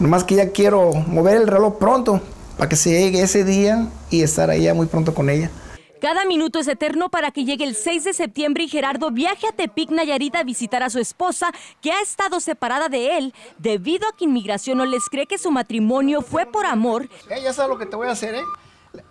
Nomás que ya quiero mover el reloj pronto para que se llegue ese día y estar allá muy pronto con ella. Cada minuto es eterno para que llegue el 6 de septiembre y Gerardo viaje a Tepic, Nayarit a visitar a su esposa, que ha estado separada de él debido a que inmigración no les cree que su matrimonio fue por amor. ya sabes lo que te voy a hacer, ¿eh?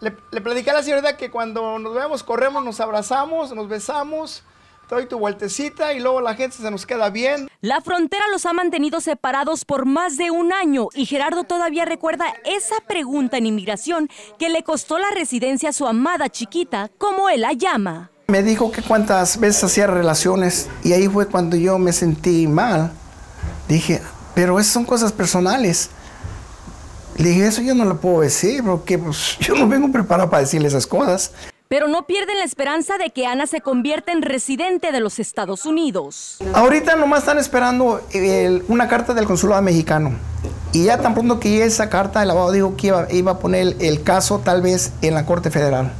Le, le a la señorita que cuando nos vemos, corremos, nos abrazamos, nos besamos doy tu vueltecita y luego la gente se nos queda bien. La frontera los ha mantenido separados por más de un año y Gerardo todavía recuerda esa pregunta en inmigración que le costó la residencia a su amada chiquita, como él la llama. Me dijo que cuántas veces hacía relaciones y ahí fue cuando yo me sentí mal. Dije, pero esas son cosas personales. Le dije, eso yo no lo puedo decir porque pues, yo no vengo preparado para decirle esas cosas pero no pierden la esperanza de que Ana se convierta en residente de los Estados Unidos. Ahorita nomás están esperando una carta del consulado mexicano. Y ya tan pronto que llegue esa carta, el abogado dijo que iba, a poner el caso tal vez en la Corte Federal.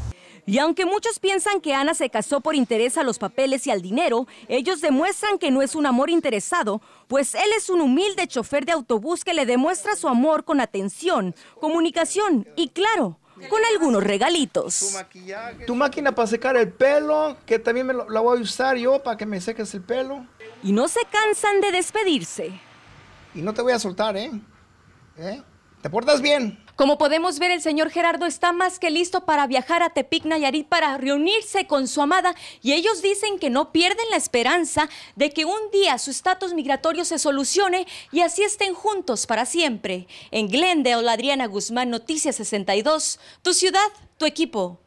Y aunque muchos piensan que Ana se casó por interés a los papeles y al dinero, ellos demuestran que no es un amor interesado, pues él es un humilde chofer de autobús que le demuestra su amor con atención, comunicación y, claro, con algunos regalitos. Tu máquina para secar el pelo, que también me la voy a usar yo para que me seques el pelo. Y no se cansan de despedirse. Y no te voy a soltar, ¿eh? ¿Eh? ¿Te portas bien? Como podemos ver, el señor Gerardo está más que listo para viajar a Tepic Nayarit para reunirse con su amada y ellos dicen que no pierden la esperanza de que un día su estatus migratorio se solucione y así estén juntos para siempre. En Glendale, Adriana Guzmán, Noticias 62, tu ciudad, tu equipo.